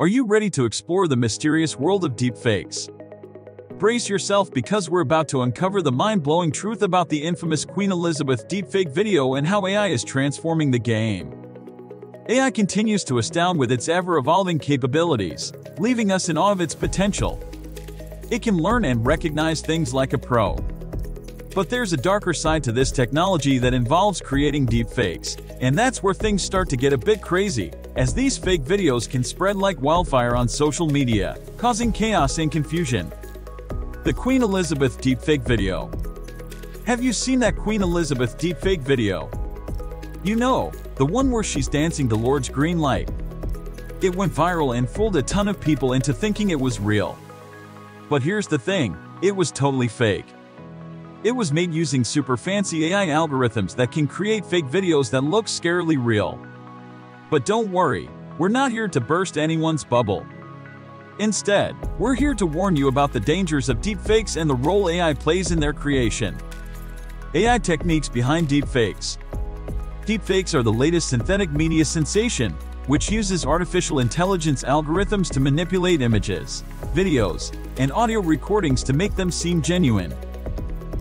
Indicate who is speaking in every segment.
Speaker 1: Are you ready to explore the mysterious world of deepfakes? Brace yourself because we're about to uncover the mind-blowing truth about the infamous Queen Elizabeth deepfake video and how AI is transforming the game. AI continues to astound with its ever-evolving capabilities, leaving us in awe of its potential. It can learn and recognize things like a pro. But there's a darker side to this technology that involves creating deepfakes, and that's where things start to get a bit crazy as these fake videos can spread like wildfire on social media, causing chaos and confusion. The Queen Elizabeth deepfake video. Have you seen that Queen Elizabeth deepfake video? You know, the one where she's dancing to Lorde's green light. It went viral and fooled a ton of people into thinking it was real. But here's the thing, it was totally fake. It was made using super fancy AI algorithms that can create fake videos that look scarily real. But don't worry, we're not here to burst anyone's bubble. Instead, we're here to warn you about the dangers of deepfakes and the role AI plays in their creation. AI techniques behind deepfakes. Deepfakes are the latest synthetic media sensation, which uses artificial intelligence algorithms to manipulate images, videos, and audio recordings to make them seem genuine.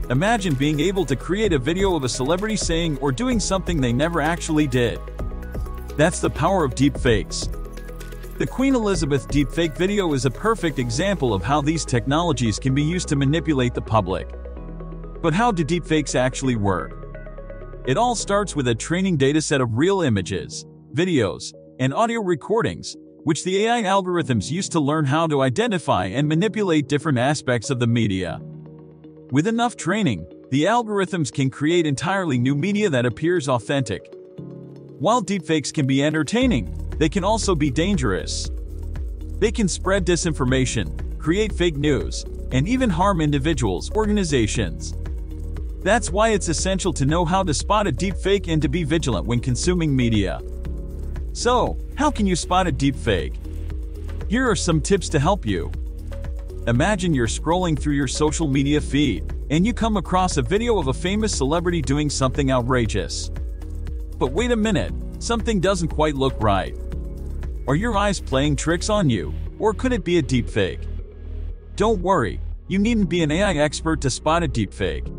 Speaker 1: Imagine being able to create a video of a celebrity saying or doing something they never actually did. That's the power of deepfakes. The Queen Elizabeth deepfake video is a perfect example of how these technologies can be used to manipulate the public. But how do deepfakes actually work? It all starts with a training dataset of real images, videos, and audio recordings, which the AI algorithms use to learn how to identify and manipulate different aspects of the media. With enough training, the algorithms can create entirely new media that appears authentic, while deepfakes can be entertaining, they can also be dangerous. They can spread disinformation, create fake news, and even harm individuals, organizations. That's why it's essential to know how to spot a deepfake and to be vigilant when consuming media. So, how can you spot a deepfake? Here are some tips to help you. Imagine you're scrolling through your social media feed, and you come across a video of a famous celebrity doing something outrageous. But wait a minute, something doesn't quite look right. Are your eyes playing tricks on you, or could it be a deepfake? Don't worry, you needn't be an AI expert to spot a deepfake.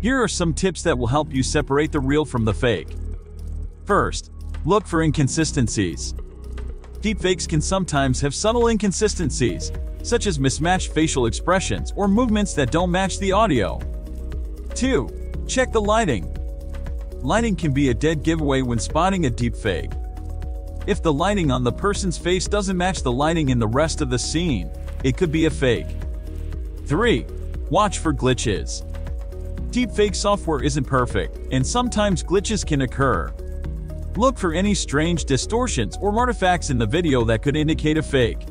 Speaker 1: Here are some tips that will help you separate the real from the fake. First, look for inconsistencies. Deepfakes can sometimes have subtle inconsistencies, such as mismatched facial expressions or movements that don't match the audio. 2. Check the lighting. Lighting can be a dead giveaway when spotting a deepfake. If the lighting on the person's face doesn't match the lighting in the rest of the scene, it could be a fake. 3. Watch for glitches. Deepfake software isn't perfect, and sometimes glitches can occur. Look for any strange distortions or artifacts in the video that could indicate a fake.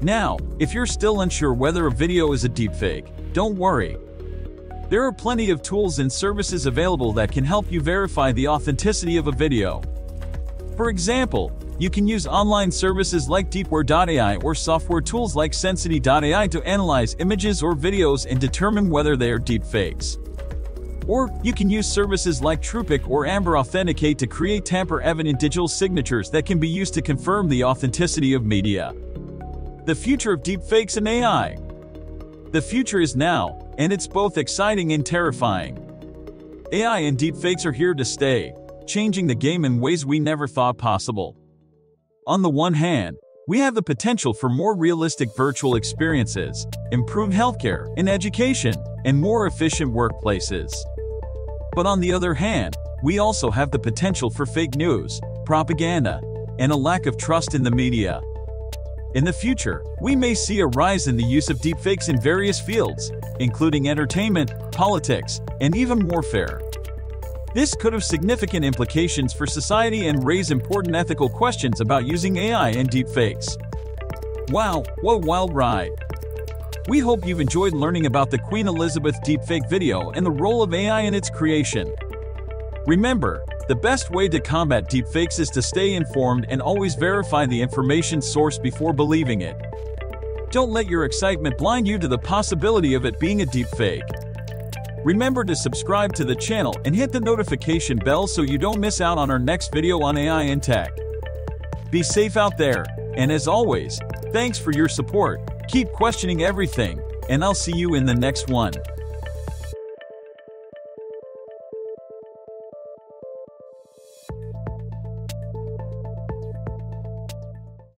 Speaker 1: Now, if you're still unsure whether a video is a deepfake, don't worry, there are plenty of tools and services available that can help you verify the authenticity of a video. For example, you can use online services like Deepware.ai or software tools like Sensity.ai to analyze images or videos and determine whether they are deepfakes. Or, you can use services like Truepic or Amber Authenticate to create tamper-evident digital signatures that can be used to confirm the authenticity of media. The future of deepfakes and AI the future is now, and it's both exciting and terrifying. AI and deepfakes are here to stay, changing the game in ways we never thought possible. On the one hand, we have the potential for more realistic virtual experiences, improved healthcare and education, and more efficient workplaces. But on the other hand, we also have the potential for fake news, propaganda, and a lack of trust in the media. In the future, we may see a rise in the use of deepfakes in various fields, including entertainment, politics, and even warfare. This could have significant implications for society and raise important ethical questions about using AI and deepfakes. Wow, what a wild ride! We hope you've enjoyed learning about the Queen Elizabeth deepfake video and the role of AI in its creation. Remember, the best way to combat deepfakes is to stay informed and always verify the information source before believing it. Don't let your excitement blind you to the possibility of it being a deepfake. Remember to subscribe to the channel and hit the notification bell so you don't miss out on our next video on AI and tech. Be safe out there, And as always, thanks for your support. Keep questioning everything, and I'll see you in the next one.